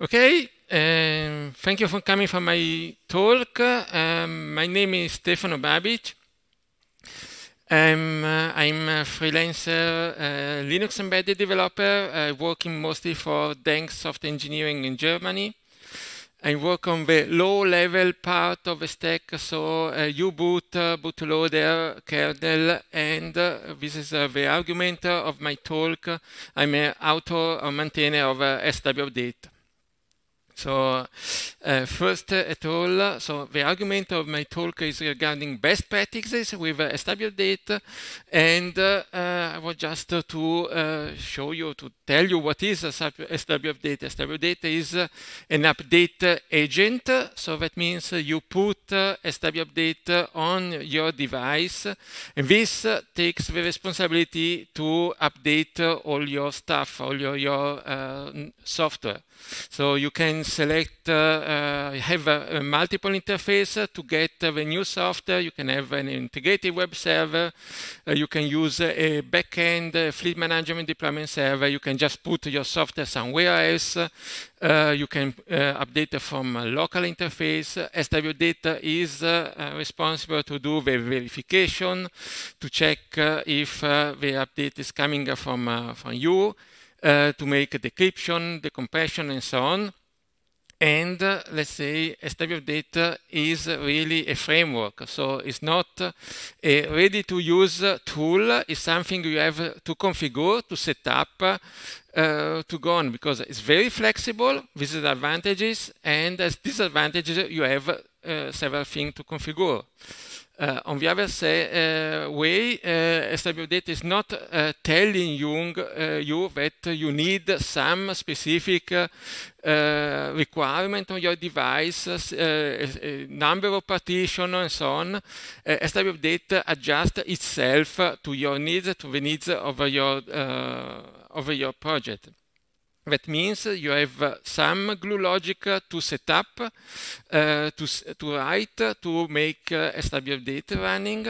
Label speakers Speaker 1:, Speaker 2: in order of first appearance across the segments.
Speaker 1: Okay, um, thank you for coming for my talk. Um, my name is Stefano Babic. I'm, uh, I'm a freelancer uh, Linux embedded developer, uh, working mostly for DENX Software Engineering in Germany. I work on the low-level part of the stack, so uh, U-boot, uh, bootloader, kernel, and uh, this is uh, the argument of my talk. I'm an author or maintainer of uh, SW Update. So uh, first at all, so the argument of my talk is regarding best practices with uh, SW Update, and uh, I was just to uh, show you, to tell you what is a SW Update. SW Update is uh, an update agent, so that means you put uh, SW Update on your device, and this takes the responsibility to update all your stuff, all your, your software. So you can select, uh, uh, have a, a, multiple interface to get the new software. You can have an integrated web server. Uh, you can use a backend fleet management deployment server. You can just put your software somewhere else. Uh, you can uh, update from a local interface. SWUpdate is uh, responsible to do the verification, to check if the update is coming from, from you uh, to make decryption, decompression, and so on. And uh, let's say SWUpdate is really a framework. So it's not a ready to use tool. It's something you have to configure, to set up, uh, to go on because it's very flexible with advantages and as disadvantages you have several things to configure. Uh, on the other uh, way, uh, SWUpdate is not telling you, you, that you need some specific requirement on your device, number of partition and so on. Uh, SWUpdate adjusts itself to your needs, to the needs of your, of your project. That means you have some glue logic to set up, uh, to, to write, to make uh, SW update running,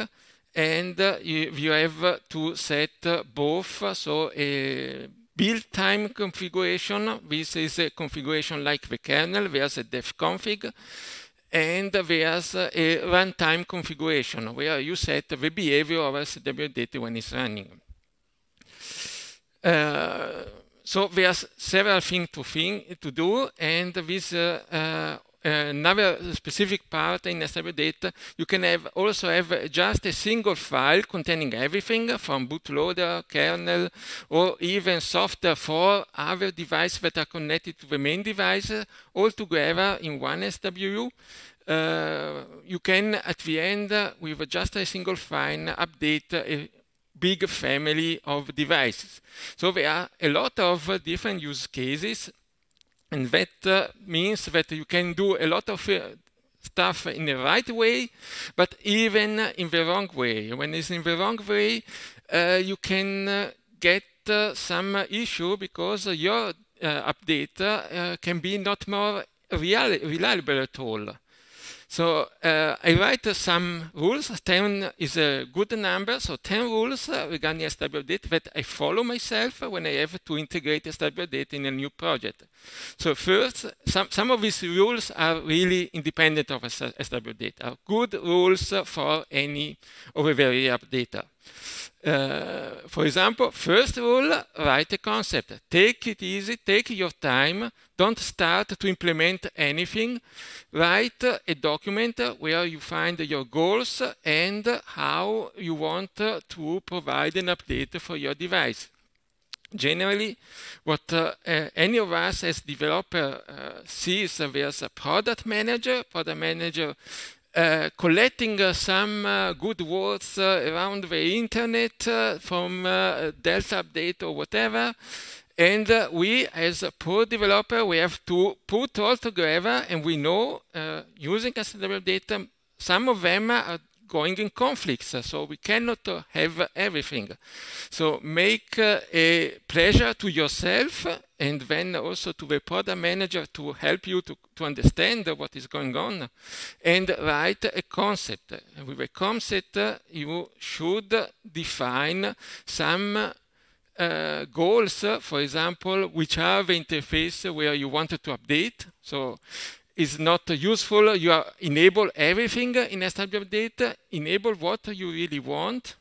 Speaker 1: and you, you, have to set both, so a build time configuration, this is a configuration like the kernel, there's a def config, and there's a runtime configuration where you set the behavior of SW update when it's running. Uh, so there's several things to think to do, and with uh, uh, another specific part in SWUpdate, you can have also have just a single file containing everything from bootloader, kernel, or even software for other devices that are connected to the main device, all together in one SWU. Uh, you can, at the end, with just a single file, update a big family of devices. So there are a lot of different use cases, and that uh, means that you can do a lot of uh, stuff in the right way, but even in the wrong way. When it's in the wrong way, uh, you can get some issue because your update can be not more reliable at all. So uh, I write uh, some rules. 10 is a good number. So 10 rules uh, regarding SW update that I follow myself when I have to integrate SW update in a new project. So first, some, some of these rules are really independent of SW update, are good rules for any very data. Uh, for example, first rule, write a concept. Take it easy, take your time, don't start to implement anything. Write a document where you find your goals and how you want to provide an update for your device. Generally, what uh, uh, any of us as developer uh, sees there's a product manager. Product manager uh, collecting uh, some uh, good words around the internet from Delta Update or whatever. And uh, we, as a poor developer, we have to put all together, and we know uh, using SWUpdate, some of them are going in conflicts, so we cannot uh, have everything. So make uh, a pleasure to yourself and then also to the product manager to help you to, to understand what is going on and write a concept. With a concept, you should define some uh, goals, for example, which are the interface where you wanted to update. So it's not useful. You enable everything in SW Update, enable what you really want,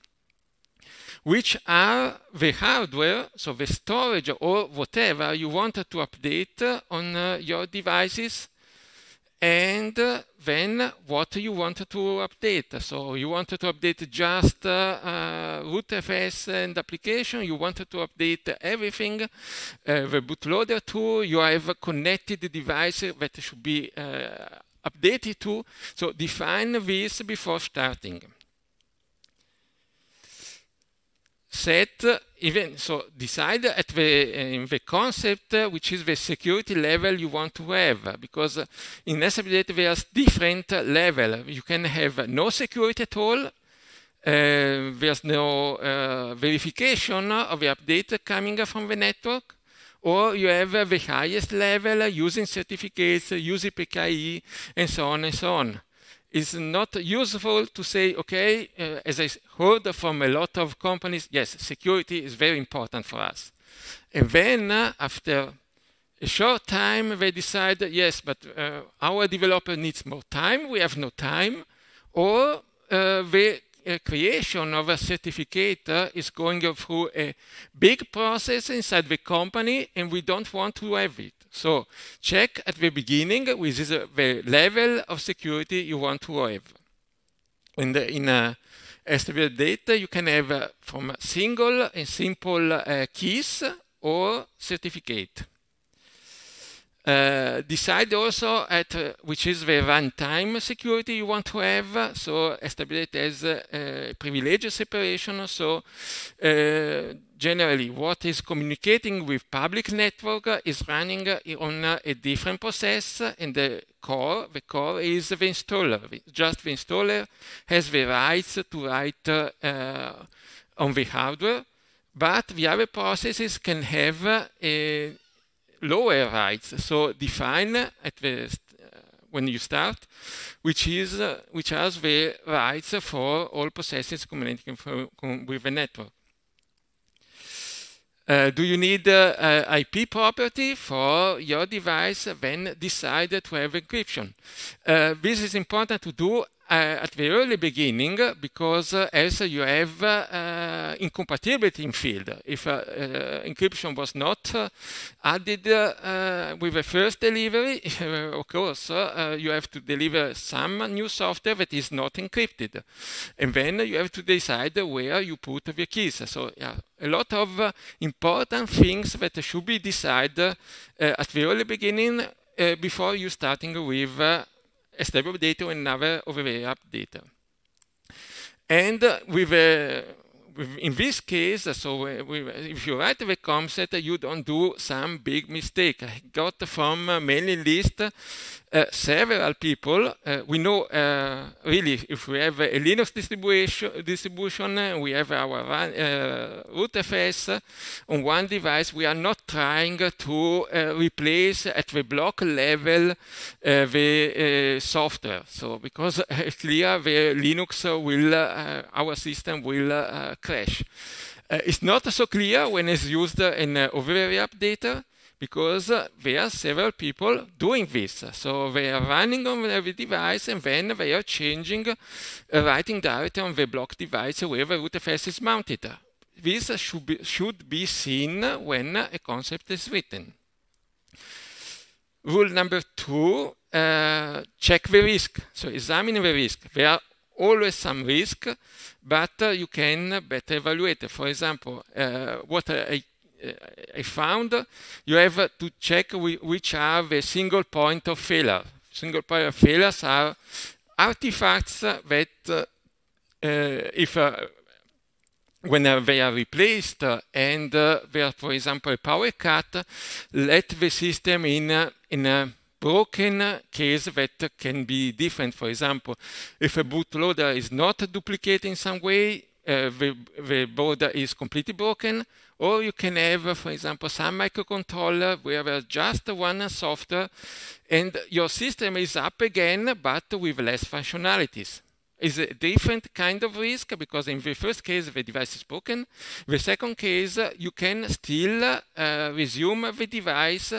Speaker 1: which are the hardware, so the storage or whatever you want to update on uh, your devices and then what you want to update. So you wanted to update just uh, uh, rootfs and application, you wanted to update everything, uh, the bootloader too, you have connected device that should be uh, updated to. So define this before starting. Set even so decide at the in the concept which is the security level you want to have because in SWUpdate there's different level. You can have no security at all uh, there's no uh, verification of the update coming from the network or you have the highest level using certificates using PKI and so on and so on it's not useful to say, okay, uh, as I heard from a lot of companies, yes, security is very important for us. And then uh, after a short time, they decide, yes, but uh, our developer needs more time, we have no time, or uh, the uh, creation of a certificate is going through a big process inside the company and we don't want to have it. So check at the beginning which is the level of security you want to have. In, in a SWUpdate, you can have uh, from single and simple uh, keys or certificate. Uh, decide also at uh, which is the runtime security you want to have. So SWUpdate has uh, privilege separation. So uh, generally what is communicating with public network is running on a different process in the core. The core is the installer. Just the installer has the rights to write uh, on the hardware, but the other processes can have a lower rights. So define at the uh, when you start, which is uh, which has the rights for all processes communicating with the network. Uh, do you need uh, IP property for your device? Then decide to have encryption. Uh, this is important to do at the early beginning because uh, else you have uh, incompatibility in field. If encryption was not added with the first delivery, of course, you have to deliver some new software that is not encrypted. And then you have to decide where you put the keys. So yeah, a lot of important things that should be decided at the early beginning uh, before you starting with uh, a of data and another over data. And with a in this case, so if you write the concept, you don't do some big mistake. I got from mailing list uh, several people. Uh, we know uh, really if we have a Linux distribution, distribution we have our uh, rootfs on one device. We are not trying to uh, replace at the block level uh, the software. So because clear the Linux will, our system will crash. it's not so clear when it's used in uh, over updater because uh, there are several people doing this. So they are running on every device and then they are changing, uh, writing directly on the block device where the rootfs is mounted. This should be, should be seen when a concept is written. Rule number two, uh, check the risk. So examine the risk. There are always some risk, but uh, you can better evaluate. For example, uh, what I uh, I found, you have to check which are the single point of failure. Single point of failures are artifacts that uh, if uh, when uh, they are replaced uh, and uh, there, for example, a power cut, let the system in, in a broken case that can be different. For example, if a bootloader is not duplicated in some way, uh, the, the board is completely broken, or you can have, uh, for example, some microcontroller where there's just one software and your system is up again, but with less functionalities. Is a different kind of risk because in the first case the device is broken. The second case you can still uh, resume the device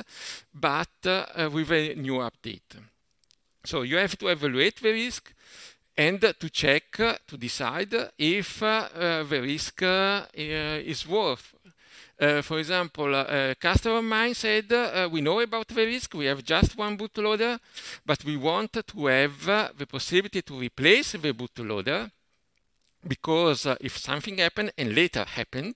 Speaker 1: but uh, with a new update. So you have to evaluate the risk and to check to decide if uh, the risk uh, is worth for example, uh, a customer of mine said, uh, we know about the risk, we have just one bootloader, but we want to have the possibility to replace the bootloader because if something happened and later happened,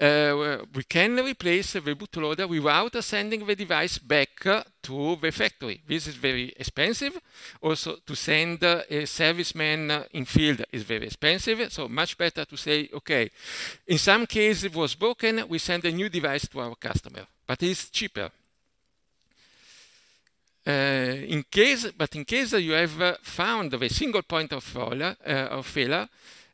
Speaker 1: uh, we can replace the bootloader without sending the device back to the factory. This is very expensive. Also, to send a serviceman in field is very expensive. So much better to say, okay, in some cases it was broken, we send a new device to our customer, but it's cheaper. Uh, in case, but in case you have found the single point of failure, uh, of failure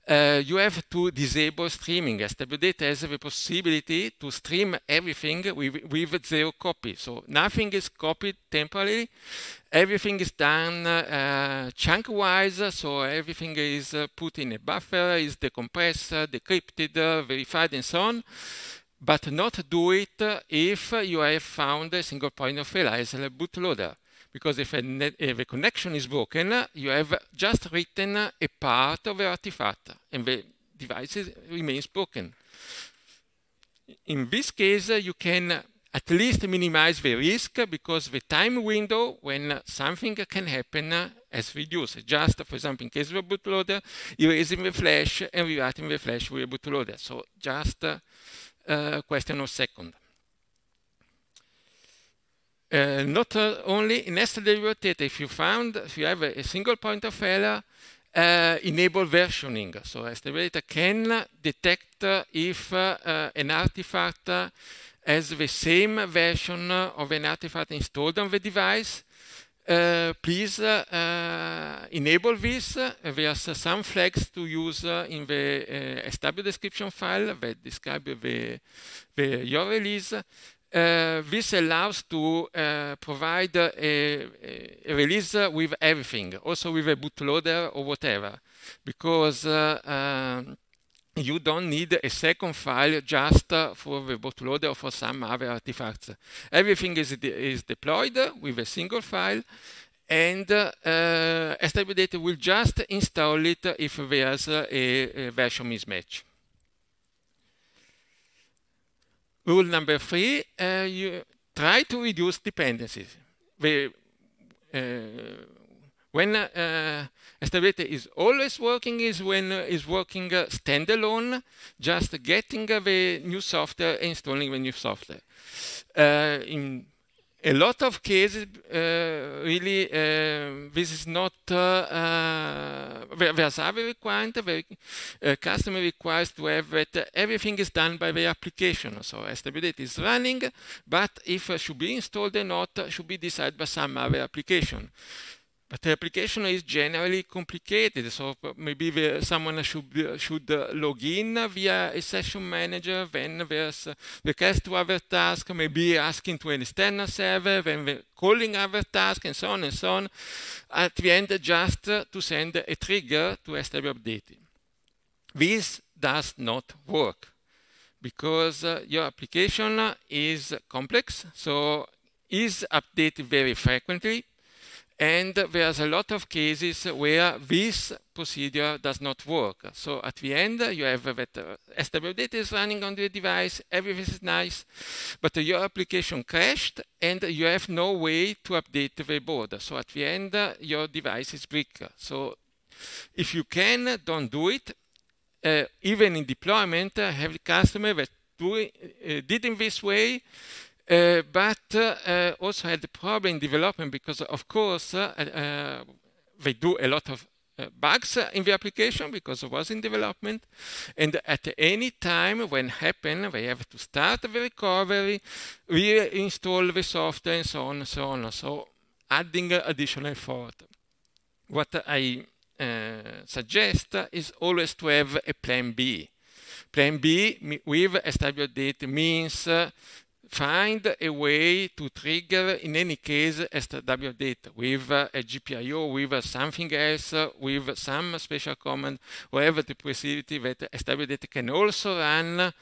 Speaker 1: uh, you have to disable streaming. SWUpdate has the possibility to stream everything with, with zero copy. So nothing is copied temporarily. Everything is done uh, chunk-wise, so everything is uh, put in a buffer, is decompressed, decrypted, verified, and so on. But not do it if you have found a single point of failure as a bootloader because if, net, if, a connection is broken, you have just written a part of the artifact and the device remains broken. In this case, you can at least minimize the risk because the time window when something can happen has reduced. Just, for example, in case of a bootloader, erasing the flash and rewriting the flash with a bootloader. So just a question of second. Uh, not uh, only in SWUpdate, data, if you found, if you have a, a single point of failure, uh, enable versioning. So SWUpdate can detect if an artifact has the same version of an artifact installed on the device. Uh, please uh, enable this. Uh, there's some flags to use in the SW description file that describe the, the your release. Uh, this allows to uh, provide a, a, release with everything, also with a bootloader or whatever, because uh, um, you don't need a second file just for the bootloader or for some other artifacts. Everything is, de is deployed with a single file, and uh, SWUpdate will just install it if there's a, a version mismatch. Rule number three, uh, you try to reduce dependencies. The, uh, when uh, SWUpdate is always working is when uh, is working uh, standalone, just getting uh, the new software, installing the new software. Uh, in a lot of cases, uh, really, uh, this is not, uh, uh there's other requirement, the uh, customer requires to have that everything is done by the application. So SWUpdate is running, but if it should be installed or not, should be decided by some other application. But the application is generally complicated, so maybe someone should should log in via a session manager. Then there's the request to other task, maybe asking to an external server, then the calling other task, and so on and so on. At the end, just to send a trigger to SW update. This does not work because uh, your application is complex, so is updated very frequently and there's a lot of cases where this procedure does not work. So at the end, you have that uh, SWUpdate is running on the device, everything is nice, but your application crashed and you have no way to update the board. So at the end, your device is brick. So if you can, don't do it. Uh, even in deployment, have a customer that do, uh, did in this way uh, but uh, also had a problem in development because, of course, uh, they do a lot of uh, bugs in the application because it was in development. And at any time when happen, they have to start the recovery, reinstall the software, and so on and so on. So adding additional effort. What I uh, suggest is always to have a plan B. Plan B with SWUpdate means uh, find a way to trigger, in any case, SWUpdate with uh, a GPIO, with uh, something else, uh, with some special command, whatever the possibility that SWUpdate can also run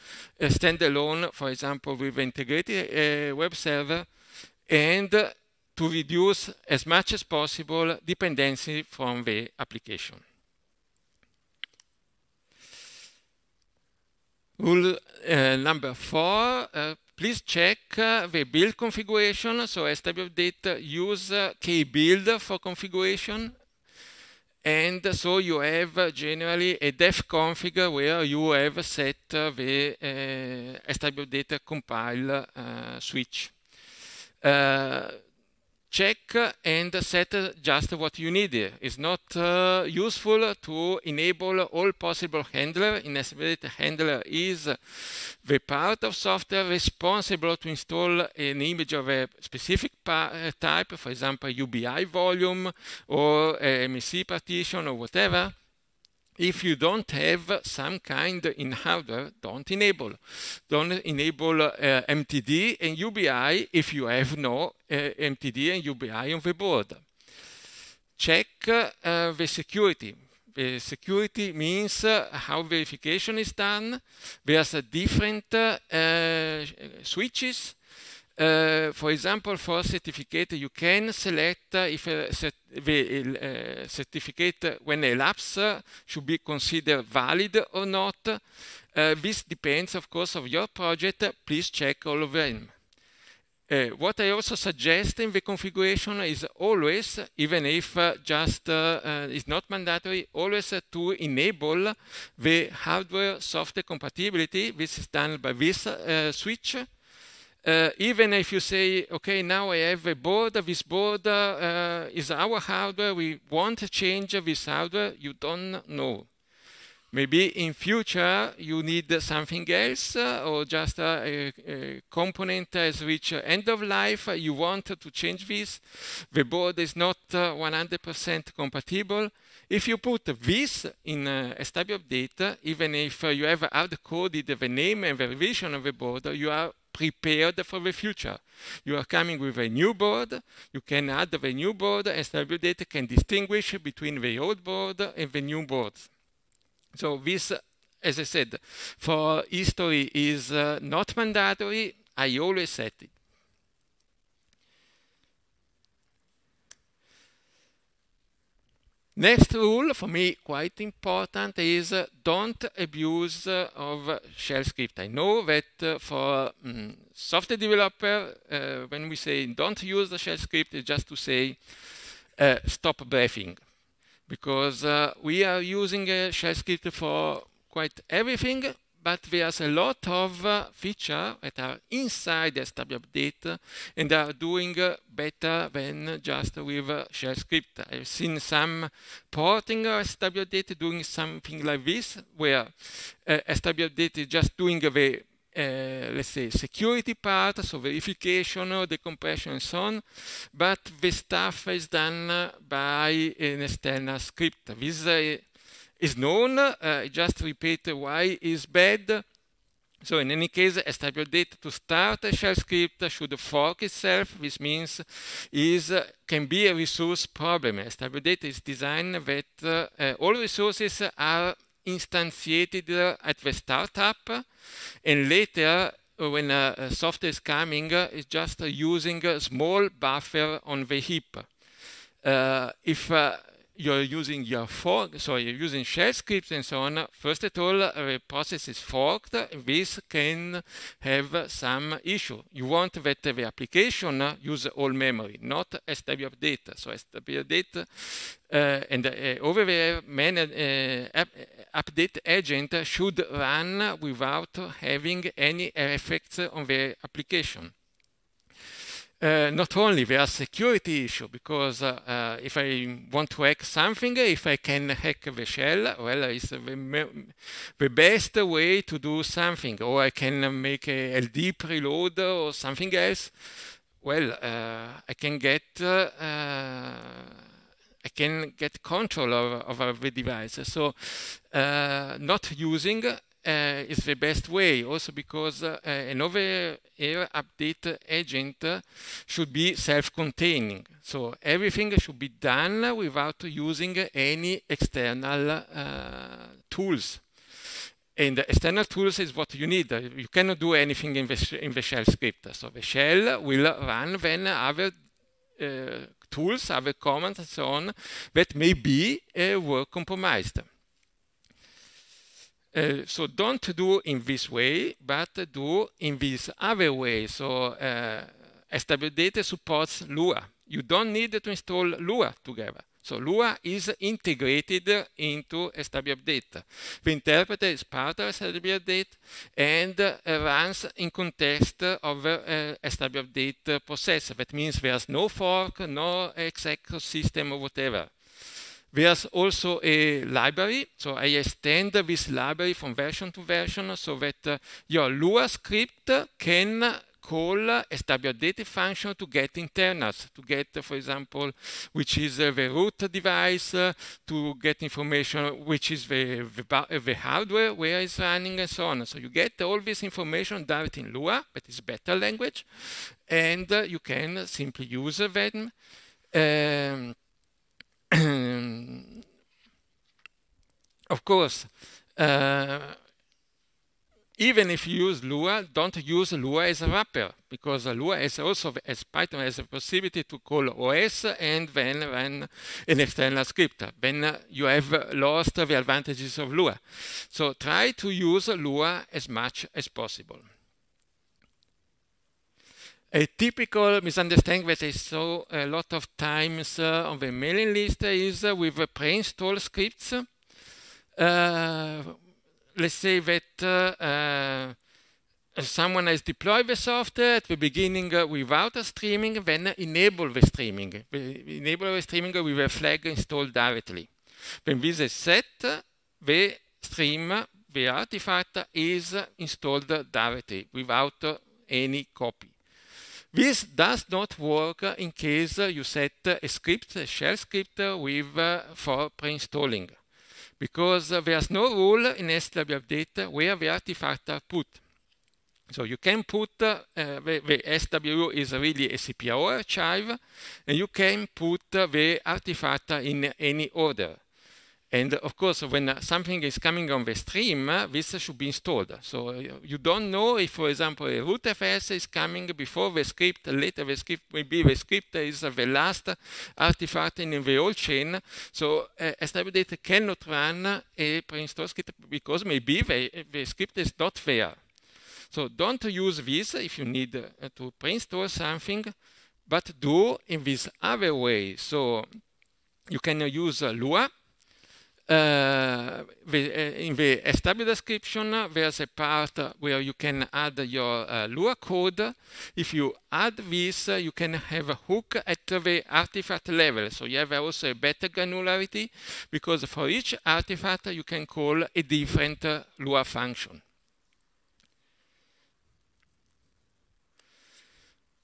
Speaker 1: standalone, for example, with integrated uh, web server, and to reduce as much as possible dependency from the application. Rule uh, number four, uh, please check uh, the build configuration. So SW Update use kbuild for configuration. And so you have generally a def config where you have set the uh, SW Update compile uh, switch. Uh, check and set just what you need. It's not uh, useful to enable all possible handler. In SWD, handler is the part of software responsible to install an image of a specific type, for example, UBI volume or a MMC partition or whatever if you don't have some kind in hardware, don't enable. Don't enable uh, MTD and UBI if you have no uh, MTD and UBI on the board. Check uh, the security. The security means uh, how verification is done. There's different uh, switches uh, for example, for certificate, you can select uh, if cert the uh, certificate when a lapse should be considered valid or not. this depends, of course, of your project. Please check all of them. Uh, what I also suggest in the configuration is always, even if uh, just uh, is not mandatory, always to enable the hardware software compatibility. This is done by this switch uh, even if you say, okay, now I have a board, this board uh, is our hardware, we want to change this hardware, you don't know. Maybe in future you need something else uh, or just a, a, component has reached end of life, you want to change this, the board is not 100% uh, compatible. If you put this in uh, SWUpdate, even if you have hard-coded the name and the revision of the board, you are prepared for the future. You are coming with a new board, you can add the new board, SW Data can distinguish between the old board and the new boards. So this, as I said, for history is uh, not mandatory. I always set it. Next rule, for me quite important, is uh, don't abuse uh, of shell script. I know that uh, for um, software developer, uh, when we say don't use the shell script, it's just to say uh, stop breathing. Because uh, we are using a shell script for quite everything, but there's a lot of uh, features that are inside SW update and are doing uh, better than just with uh, shell script. I've seen some porting of SW update doing something like this, where uh, SW update is just doing the uh, let's say security part, so verification, or decompression and so on, but the stuff is done by an external script. This uh, is known. Uh, just repeat why is bad. So in any case, SWUpdate to start a shell script should fork itself. This means is uh, can be a resource problem. SWUpdate is designed that uh, all resources are instantiated at the startup and later when uh, software is coming, uh, it's just uh, using a small buffer on the heap. Uh, if you're using your fork, so you're using shell scripts and so on, first of all, the process is forked. This can have some issue. You want that the application use all memory, not SW update. So SW update uh, and uh, over the uh, update agent should run without having any effects on the application. Uh, not only there are security issue because uh, uh, if I want to hack something, if I can hack the shell, well, it's the, the best way to do something. Or I can make a LD preload or something else. Well, uh, I can get uh, I can get control of, of the device. So not using uh, is the best way, also because uh, an over-air update agent should be self-containing. So everything should be done without using any external tools. And external tools is what you need. You cannot do anything in the, in the shell script. So the shell will run when other uh, tools, other commands, and so on, that may be uh, were compromised. Uh, so don't do in this way, but do in this other way. So uh, supports Lua. You don't need to install Lua together. So Lua is integrated into SW Update. The interpreter is part of SW Update and uh, runs in context of uh, process. That means there's no fork, no exec system or whatever. There's also a library, so I extend this library from version to version so that uh, your Lua script can call a SWUpdate function to get internals, to get, for example, which is uh, the root device, uh, to get information which is the, the, the, hardware, where it's running, and so on. So you get all this information directly in Lua, but is better language, and uh, you can simply use them. Um, of course, uh, even if you use Lua, don't use Lua as a wrapper because Lua is also, as Python, has a possibility to call OS and then run an external script. Then you have lost the advantages of Lua. So try to use Lua as much as possible. A typical misunderstanding that I saw a lot of times uh, on the mailing list is uh, with pre-install scripts. Uh, let's say that uh, someone has deployed the software at the beginning uh, without a streaming, then enable the streaming. Enable the streaming with a flag installed directly. When this is set, the stream, the artifact is installed directly without any copy. This does not work in case you set a script, a shell script with uh, for pre-installing because there's no rule in SW update where the artifacts are put. So you can put, uh, the, the, SW is really a CPIO archive, and you can put the artifact in any order. And of course, when something is coming on the stream, this should be installed. So you don't know if, for example, a rootfs is coming before the script, later the script, maybe the script is the last artifact in the whole chain. So uh, SWUpdate cannot run a pre-install script because maybe the, the script is not there. So don't use this if you need uh, to pre-install something, but do in this other way. So you can use Lua uh, in the SW description, there's a part where you can add your uh, Lua code. If you add this, you can have a hook at the artifact level. So you have also a better granularity because for each artifact, you can call a different Lua function.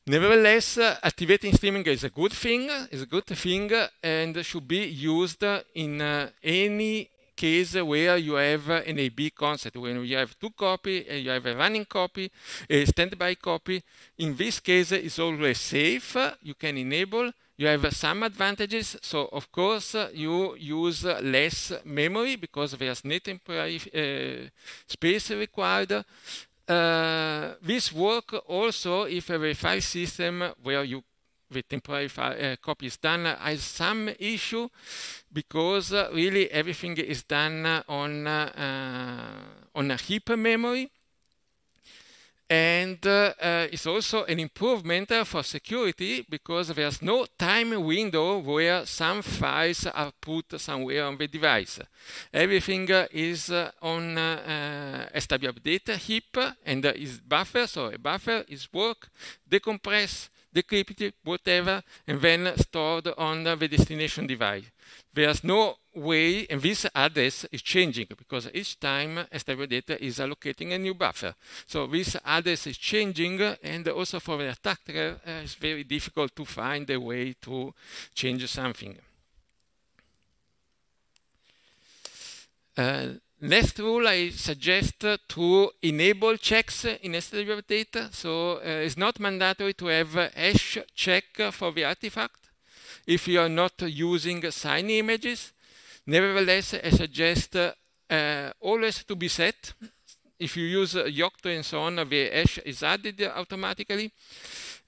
Speaker 1: Nevertheless, activating streaming is a good thing, is a good thing, and should be used in uh, any case where you have an AB concept, when you have two copy and you have a running copy, a standby copy. In this case, it's always safe. You can enable. You have some advantages. So, of course, you use less memory because there's temporary uh, space required. Uh, this work also if a file system where you the temporary file, uh, copy is done has some issue because uh, really everything is done on uh, on a heap memory and uh, uh, it's also an improvement for security because there's no time window where some files are put somewhere on the device. Everything is on uh, SW update heap and is buffer, so a buffer is work, decompress, decrypted, whatever, and then stored on the destination device. There's no way, and this address is changing because each time SWUpdate is allocating a new buffer. So this address is changing, and also for the attacker, uh, it's very difficult to find a way to change something. Uh, next rule I suggest to enable checks in SWUpdate. So uh, it's not mandatory to have hash check for the artifact if you are not using sign images. Nevertheless, I suggest uh, always to be set. If you use Yocto and so on, the hash is added automatically.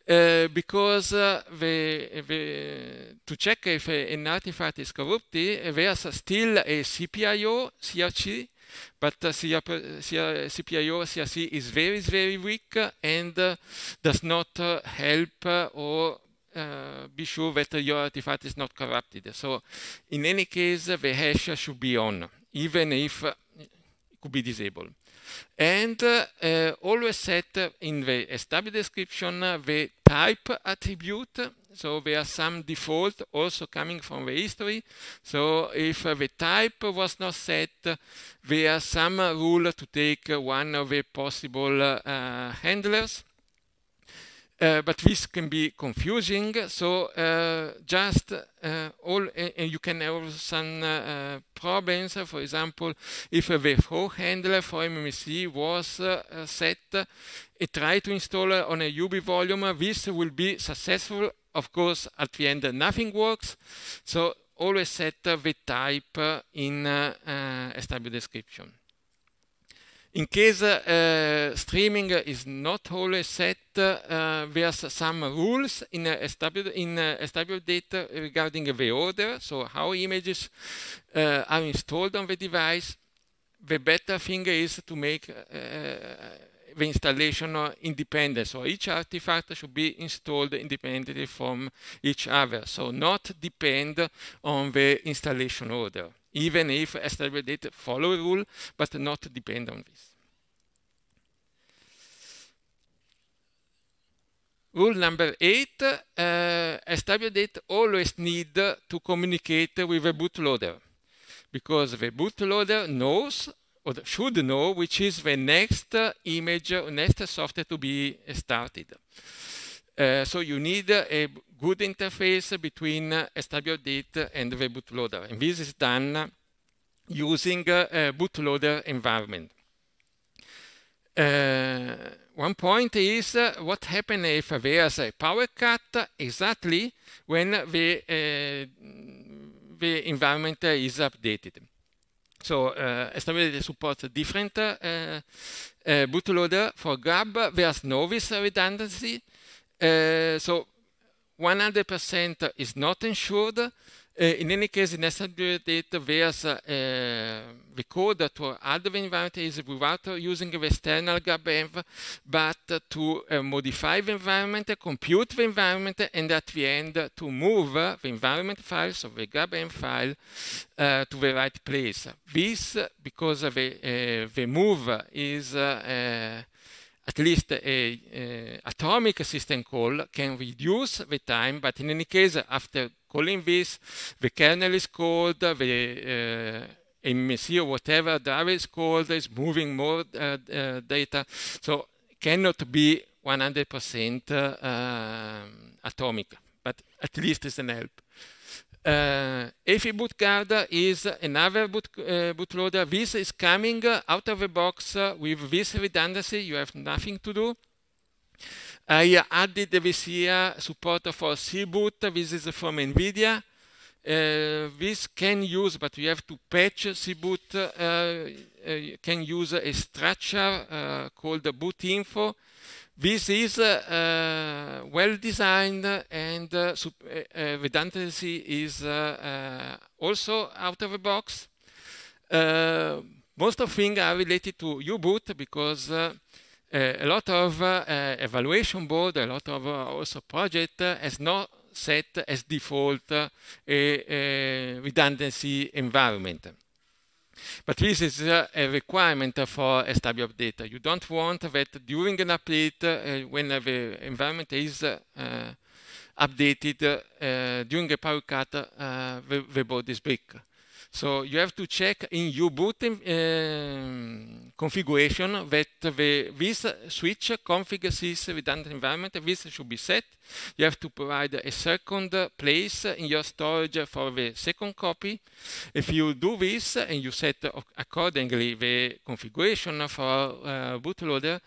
Speaker 1: Uh, because uh, the, the, to check if an artifact is corrupted, there's still a CPIO, CRC, but uh, CPIO, CRC is very, very weak and uh, does not uh, help or uh, be sure that your artifact is not corrupted. So in any case, the hash should be on, even if it could be disabled and uh, always set in the SW description the type attribute. So there are some default also coming from the history. So if the type was not set, there are some rule to take one of the possible uh, handlers. Uh, but this can be confusing. So uh, just uh, all, and you can have some uh, problems. For example, if the throw handler for MMC was set, it try to install on a UBI volume, this will be successful. Of course, at the end, nothing works. So always set the type in SW description. In case uh, streaming is not always set, uh, there's some rules in SW, in SWUpdate regarding the order, so how images uh, are installed on the device. The better thing is to make the installation independent. So each artifact should be installed independently from each other. So not depend on the installation order even if SWUpdate follow a rule, but not depend on this. Rule number eight, uh, SWUpdate always need to communicate with a bootloader because the bootloader knows or should know which is the next image or next software to be started. Uh, so you need a good interface between SWUpdate and the bootloader. And this is done using a bootloader environment. Uh, one point is uh, what happens if there's a power cut exactly when the, uh, the environment is updated. So uh, supports different uh, uh, bootloader. For Grub, there's no this redundancy. Uh, so 100% is not ensured. Uh, in any case, in data there's uh, the code to the environment is without using the external GrubEnv, but to uh, modify the environment, compute the environment, and at the end to move the environment file, so the GrubEnv file, uh, to the right place. This, because the, the move is at least a, a, atomic system call can reduce the time, but in any case, after calling this, the kernel is called, the uh, MMC or whatever driver is called is moving more uh, uh, data, so cannot be 100% uh, um, atomic, but at least it's an help. Uh, EFI bootguard is another boot, uh, bootloader. This is coming out of the box with this redundancy. You have nothing to do. I added this year support for cboot. This is from NVIDIA. Uh, this can use, but you have to patch cboot. Uh, uh, can use a structure uh, called boot info this is uh, well designed and uh, uh, uh, redundancy is uh, uh, also out of the box. most of things are related to U-boot because a lot of evaluation board, a lot of also project has not set as default a, a redundancy environment. But this is uh, a requirement for a SW update. You don't want that during an update, uh, when the environment is uh, updated during a power cut, the, the board is break. So you have to check in your boot uh, configuration that the, this switch config sys redundant environment, this should be set. You have to provide a second place in your storage for the second copy. If you do this and you set accordingly the configuration for uh, bootloader,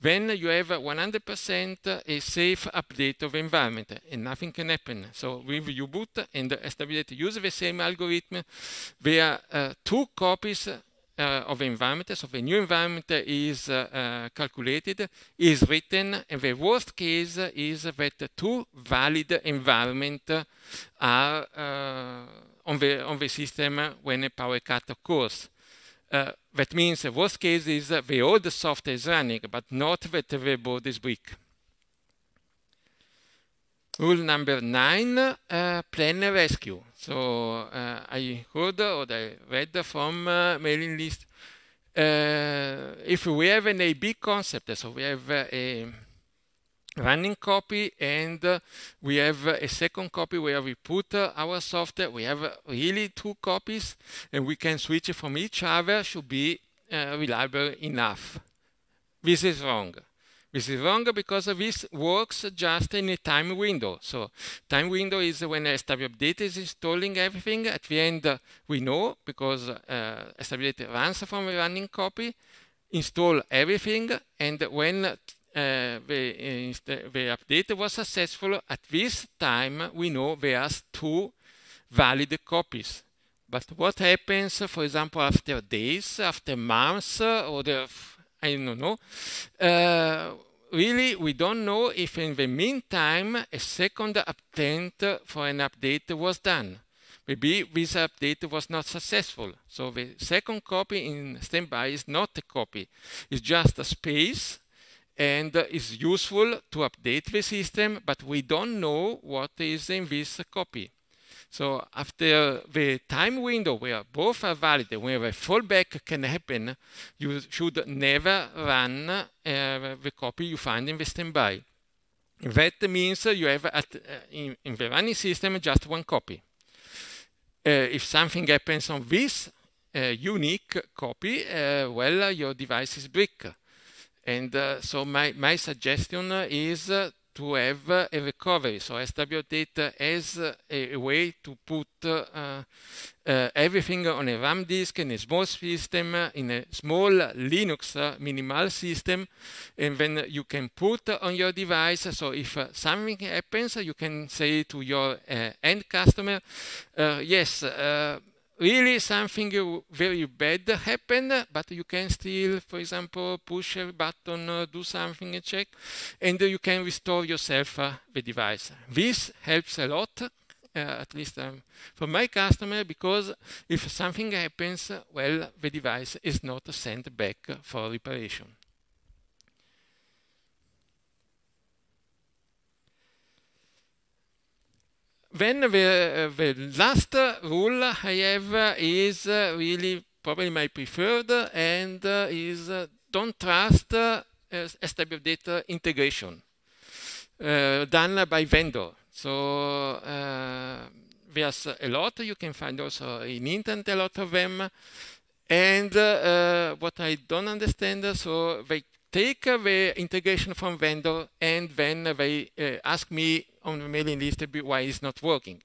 Speaker 1: then you have 100% a safe update of the environment and nothing can happen. So with U-boot and SWD use the same algorithm, there are uh, two copies uh, of the environment, so the new environment is uh, calculated, is written, and the worst case is that two valid environments are on, the, on the system when a power cut occurs. Uh, that means the worst case is the old software is running, but not that the board is weak. Rule number nine, uh, plan rescue. So uh, I heard or I read from uh, mailing list, uh, if we have an AB concept, so we have a running copy and uh, we have a second copy where we put uh, our software, we have really two copies and we can switch from each other should be reliable enough. This is wrong. This is wrong because this works just in a time window. So time window is when SWUpdate is installing everything. At the end, we know because uh, SWUpdate runs from a running copy, install everything, and when uh, the, uh, the update was successful, at this time we know there's two valid copies. But what happens, for example, after days, after months, or the I don't know. Uh, really, we don't know if in the meantime a second attempt for an update was done. Maybe this update was not successful. So the second copy in standby is not a copy. It's just a space and is useful to update the system, but we don't know what is in this copy. So after the time window where both are valid, where a fallback can happen, you should never run uh, the copy you find in the standby. That means you have at, uh, in, in, the running system just one copy. Uh, if something happens on this uh, unique copy, uh, well, your device is brick. And uh, so my, my suggestion is to have a recovery. So SWUpdate has a, a way to put uh, uh, everything on a RAM disk in a small system, in a small Linux uh, minimal system, and then you can put on your device. So if uh, something happens, you can say to your uh, end customer, uh, yes, really something very bad happened, but you can still, for example, push a button, uh, do something and check, and you can restore yourself uh, the device. This helps a lot, uh, at least um, for my customer, because if something happens, well, the device is not sent back for reparation. Then the, uh, the last rule I have uh, is uh, really probably my preferred and uh, is don't trust SWUpdate integration done by vendor. So there's a lot. You can find also in internet a lot of them. And uh, what I don't understand, so they take the integration from vendor and then they uh, ask me on the mailing list why it's not working.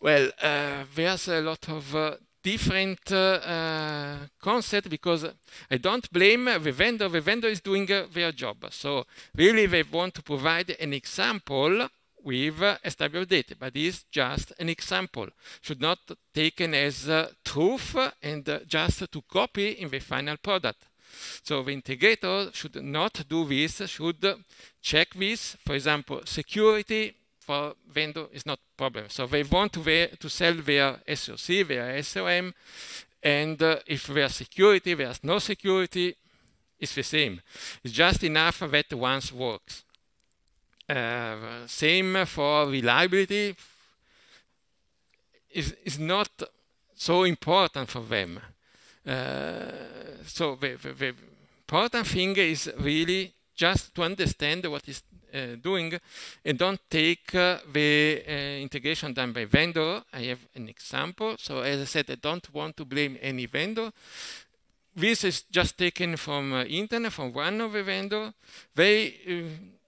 Speaker 1: Well, uh, there's a lot of uh, different uh, concept because I don't blame the vendor. The vendor is doing uh, their job. So really they want to provide an example with uh, SWUpdate, but it's just an example. Should not taken as uh, truth and uh, just to copy in the final product. So the integrator should not do this, should check this. For example, security for vendor is not problem. So they want to, to sell their SOC, their SOM, and uh, if there's security, there's no security, it's the same. It's just enough that once works. Uh, same for reliability. Is is not so important for them. Uh, so the, the, the important thing is really just to understand what is uh, doing and don't take uh, the uh, integration done by vendor. I have an example. So as I said, I don't want to blame any vendor. This is just taken from uh, internet, from one of the vendor. They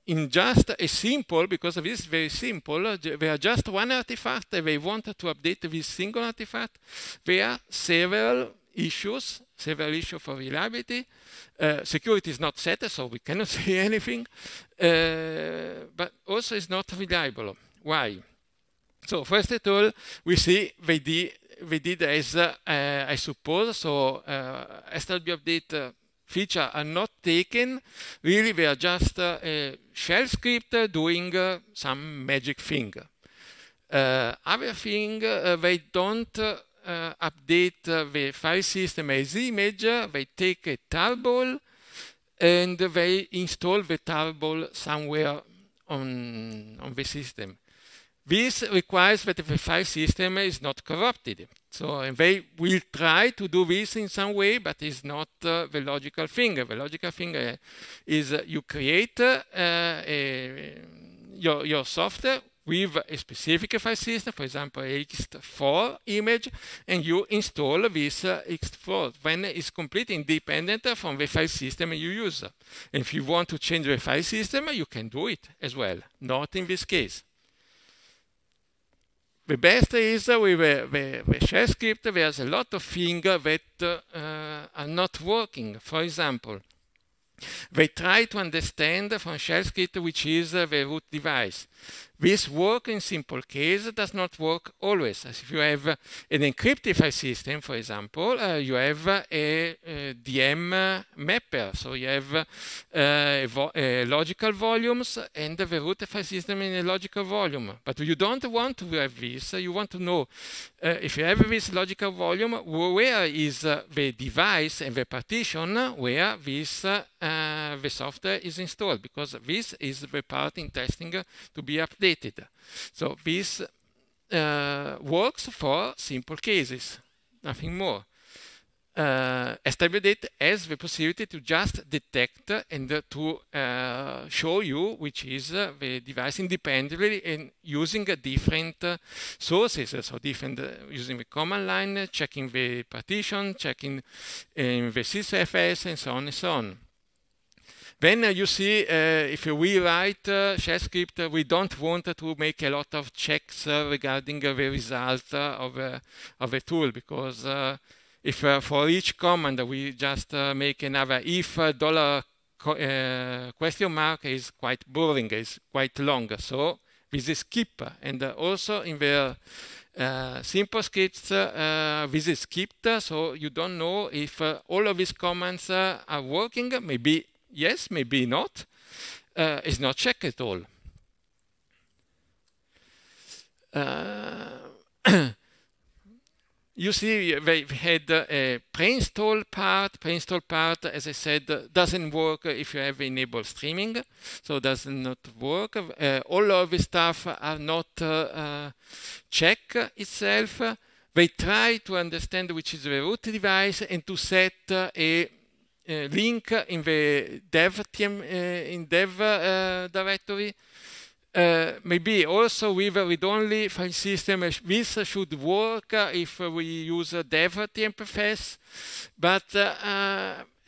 Speaker 1: in just a simple, because this is very simple, they are just one artifact, they want to update this single artifact. There are several issues, several issues for reliability. Uh, security is not set, so we cannot say anything, uh, but also it's not reliable. Why? So first of all, we see they did, they did as uh, I suppose, so uh, SWUpdate uh, feature are not taken. Really, they are just uh, a shell script doing uh, some magic thing. Other thing, they don't update the file system as image. They take a tarball and they install the tarball somewhere on, on the system. This requires that the file system is not corrupted. So they will try to do this in some way, but it's not uh, the logical thing. The logical thing uh, is uh, you create uh, your, your software with a specific file system, for example, ext4 image, and you install this uh, ext4 when it's completely independent from the file system you use. If you want to change the file system, you can do it as well, not in this case. The best is with the, the, the shell script, there's a lot of things that uh, are not working. For example, they try to understand from shell script which is the root device. This work in simple case does not work always. As if you have an encrypted file system, for example, uh, you have a, a, DM mapper. So you have uh, a logical volumes and the root file system in a logical volume. But you don't want to have this. You want to know uh, if you have this logical volume, where is uh, the device and the partition where this uh, the software is installed, because this is the part in testing to be updated. So this uh, works for simple cases, nothing more. Uh, SWUpdate has the possibility to just detect and to uh, show you which is the device independently and using different uh, sources, so different uh, using the command line, checking the partition, checking in the sysfs, and so on and so on. Then uh, you see, uh, if we write uh, shell script, we don't want to make a lot of checks regarding the result of, of a tool because if for each command we just make another if dollar uh, question mark is quite boring, is quite long. So this is skip. And uh, also in the uh, simple scripts, this is skipped. So you don't know if all of these commands are working. Maybe yes, maybe not, uh, is not checked at all. Uh, you see, we had a pre-install part. Pre-install part, as I said, doesn't work if you have enabled streaming, so does not work. Uh, all of the stuff are not uh, uh, check itself. They try to understand which is the root device and to set a uh, link in the dev team uh, in dev uh, directory. Maybe also with a read-only file system, this should work if we use a dev tmpfs, but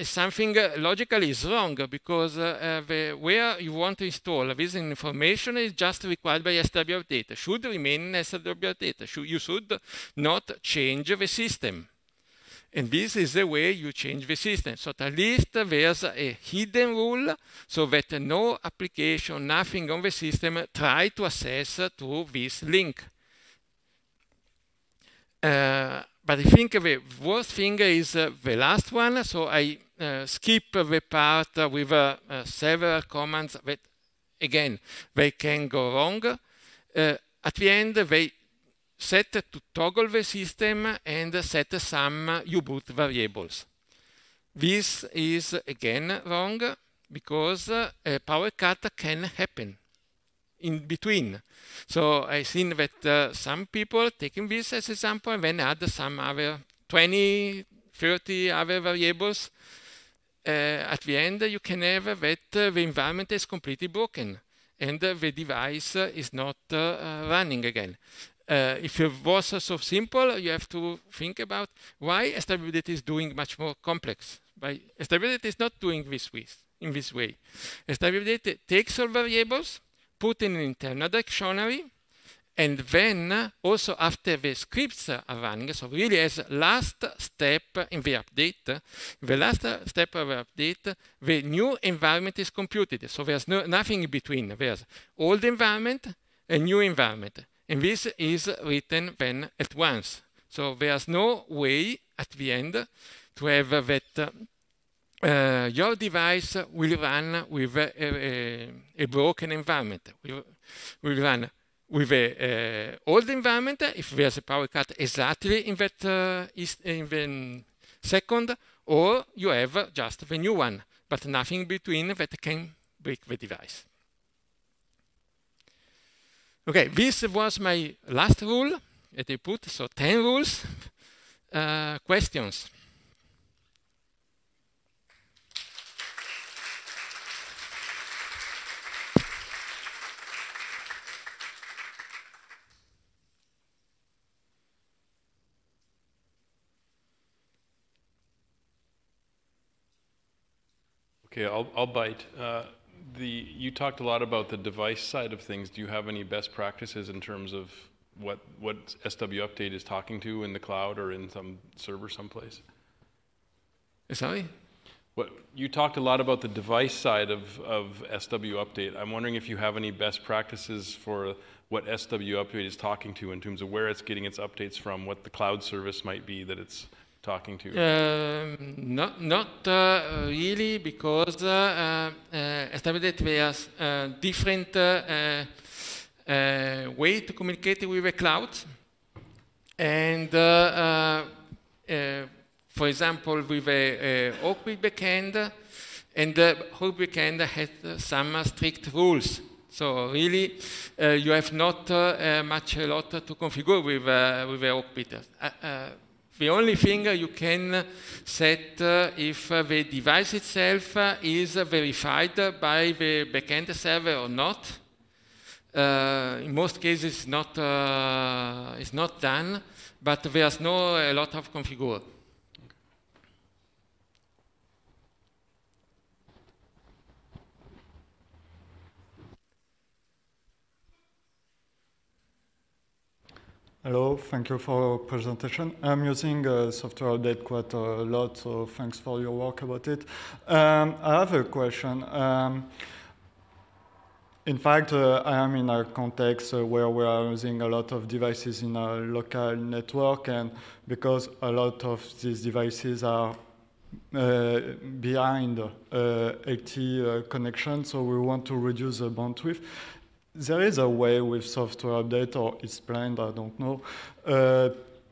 Speaker 1: something logically is wrong because uh, the, where you want to install this information is just required by SWUpdate, Should remain in SWUpdate. Should, you should not change the system. And this is the way you change the system. So at least there's a hidden rule so that no application, nothing on the system try to access to this link. Uh, but I think the worst thing is uh, the last one. So I uh, skip the part with uh, uh, several commands that, again, they can go wrong. Uh, at the end, they set to toggle the system and set some U-Boot variables. This is again wrong because a power cut can happen in between. So I think that uh, some people taking this as example and then add some other 20, 30 other variables. Uh, at the end, you can have that uh, the environment is completely broken. and the device is not running again. Uh, if it was so simple, you have to think about why stability is doing much more complex. By stability is not doing this with, in this way. Stability takes all variables, put in an internal dictionary, and then also after the scripts are running, so really as last step in the update, the last step of the update, the new environment is computed. So there's no, nothing in between. There's old environment and new environment. And this is written then at once. So there's no way at the end to have that uh, your device will run with a, a, a broken environment. Will, will run with an uh, old environment if there's a power cut exactly in that uh, in the second, or you have just the new one, but nothing between that can break the device. Okay, this was my last rule that I put, so 10 rules. Uh, questions?
Speaker 2: Okay, I'll, I'll bite. Uh, the, you talked a lot about the device side of things. Do you have any best practices in terms of what, what SWUpdate is talking to in the cloud or in some server someplace?
Speaker 1: Sorry?
Speaker 2: What, you talked a lot about the device side of, of SWUpdate. I'm wondering if you have any best practices for what SWUpdate is talking to in terms of where it's getting its updates from, what the cloud service might be that it's talking to?
Speaker 1: Um, not not uh, really, because uh, uh, established there's uh, different uh, uh, way to communicate with the cloud, and for example, with a, a hawkBit backend, and the hawkBit backend has some strict rules. So really, you have not much a lot to configure with with a hawkBit. The only thing you can set uh, if uh, the device itself uh, is verified by the backend server or not. Uh, in most cases, not uh, it's not done, but there's no a lot of configure.
Speaker 3: Hello, thank you for your presentation. I'm using uh, software update quite a lot, so thanks for your work about it. Um, I have a question. Um, in fact, uh, I am in a context uh, where we are using a lot of devices in a local network, and because a lot of these devices are uh, behind uh, LTE uh, connection, so we want to reduce the bandwidth there is a way with software update, or it's planned, I don't know, uh,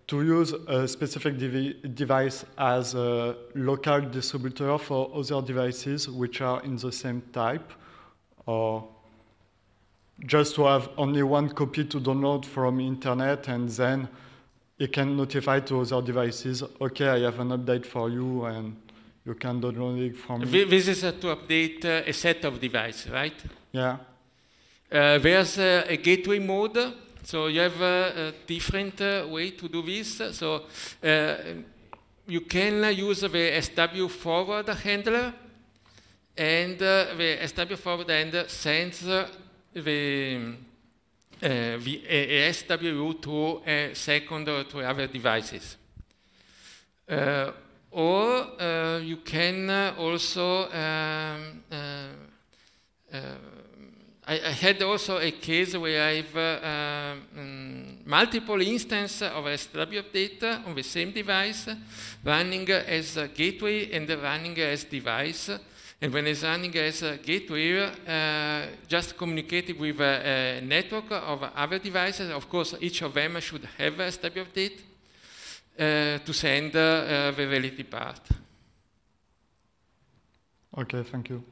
Speaker 3: to use a specific devi device as a local distributor for other devices which are in the same type, or just to have only one copy to download from internet and then it can notify to other devices, okay, I have an update for you and you can download it from
Speaker 1: This is to update uh, a set of devices, right?
Speaker 3: Yeah.
Speaker 1: Uh, there's uh, a gateway mode, so you have a different uh, way to do this. So you can use the SW forward handler, and the SW forward handler sends the uh, the, SWU to a second or to other devices. Uh, or uh, you can also um, I, I, had also a case where I have uh, um, multiple instances of SWUpdate on the same device, running as a gateway and running as device. And when it's running as a gateway, uh, just communicating with a, a, network of other devices. Of course, each of them should have a SWUpdate uh, to send uh, the related part.
Speaker 3: Okay, thank you.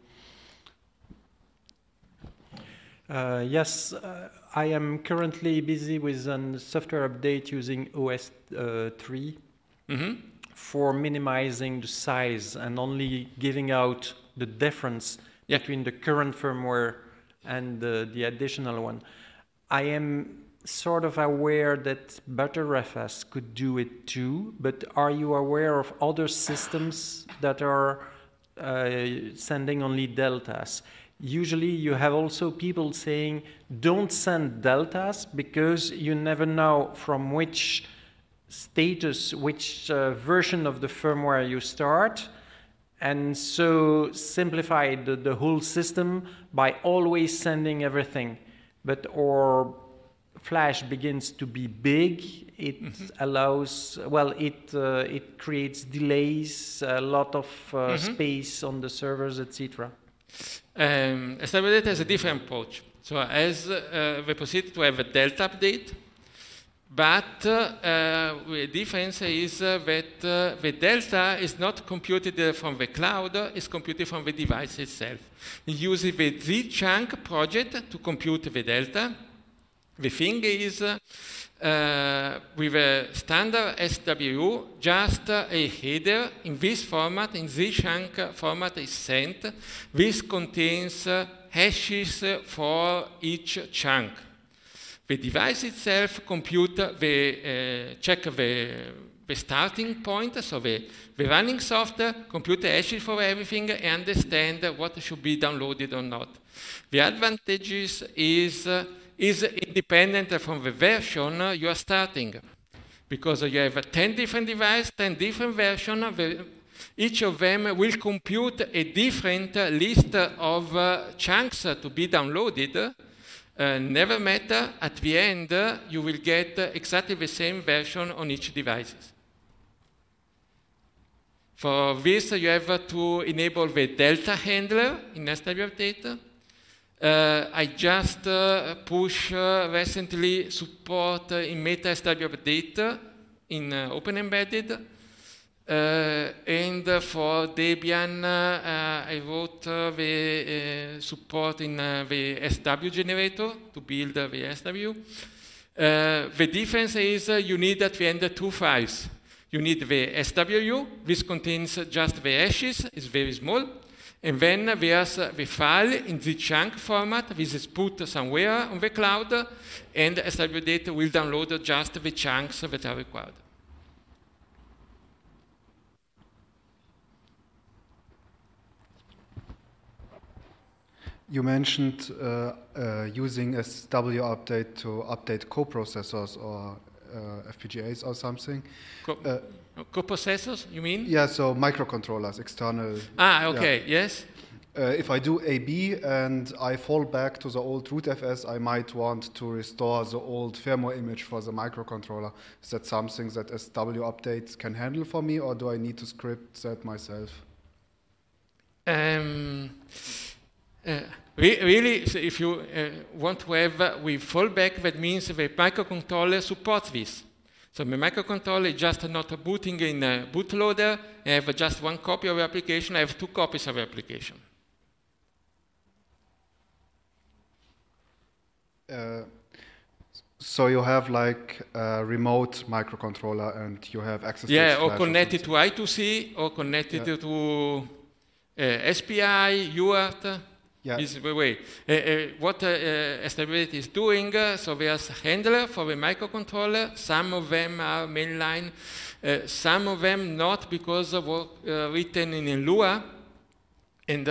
Speaker 4: Uh, yes, uh, I am currently busy with a software update using OS uh, 3 mm-hmm. for minimizing the size and only giving out the difference yeah. between the current firmware and uh, the additional one. I am sort of aware that Btrfs could do it too, but are you aware of other systems that are uh, sending only deltas? Usually, you have also people saying, don't send deltas because you never know from which status, which uh, version of the firmware you start. And so simplify the, the whole system by always sending everything. But or Flash begins to be big, it mm -hmm. allows, well, it, uh, it creates delays, a lot of uh, mm -hmm. space on the servers, etc.
Speaker 1: Um, SWUpdate has a different approach. So as uh, the possibility to have a delta update, but uh, the difference is uh, that uh, the delta is not computed from the cloud, it's computed from the device itself. It uses the zchunk project to compute the delta. The thing is, uh, with a standard SWU, just a header in this format, in this chunk format is sent. This contains hashes for each chunk. The device itself compute the, uh, check the, the starting point, so the, the running software compute hashes for everything and understand what should be downloaded or not. The advantages is uh, is independent from the version you are starting. Because you have 10 different devices, 10 different versions, each of them will compute a different list of uh, chunks to be downloaded. Uh, never matter, at the end, uh, you will get exactly the same version on each device. For this, you have to enable the Delta handler in SWUpdate. Uh, I just uh, push uh, recently support uh, in meta-swupdate in uh, OpenEmbedded. Uh, and for Debian, I wrote the support in the SWUGenerator to build the SW. the difference is you need at the end two files. You need the SWU, this contains just the hashes, it's very small, and then there's the file in the chunk format. This is put somewhere on the cloud, and SWUpdate will download just the chunks that are required.
Speaker 5: You mentioned uh, uh, using SWUpdate to update coprocessors or uh, FPGAs or something.
Speaker 1: Co uh, coprocessors, you mean?
Speaker 5: Yeah, so microcontrollers, external.
Speaker 1: Ah, okay, yeah. yes.
Speaker 5: Uh, if I do AB and I fall back to the old rootfs, I might want to restore the old firmware image for the microcontroller. Is that something that SW updates can handle for me, or do I need to script that myself?
Speaker 1: Um, uh, really, so if you uh, want to have uh, with fallback, that means the microcontroller supports this. So my microcontroller is just not booting in a bootloader. I have just one copy of the application. I have two copies of the application.
Speaker 5: Uh, so you have like a remote microcontroller and you have access
Speaker 1: yeah, to or connected to I2C or connected yeah. to uh, SPI, UART. Yeah. Is the way. Uh, uh, what uh, is doing, uh, so there's a handler for the microcontroller. Some of them are mainline, some of them not because of what written in Lua. And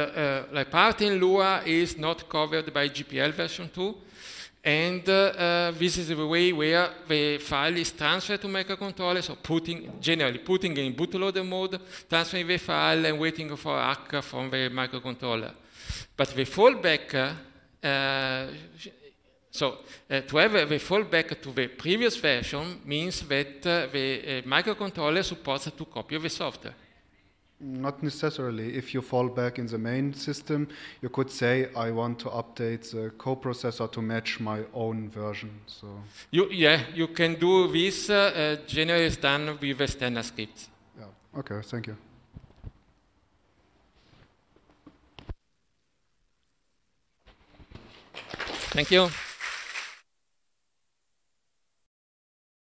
Speaker 1: like part in Lua is not covered by GPL version 2. And this is the way where the file is transferred to microcontroller, so putting, generally putting in bootloader mode, transferring the file and waiting for ACK from the microcontroller. But the fallback, uh, so uh, to have the fallback to the previous version means that uh, the microcontroller supports two copies of the software.
Speaker 5: Not necessarily. If you fall back in the main system, you could say, I want to update the coprocessor to match my own version. So
Speaker 1: you, yeah, you can do this. Uh, generally, it's done with the standard scripts.
Speaker 5: Yeah. Okay. Thank you.
Speaker 1: Thank you.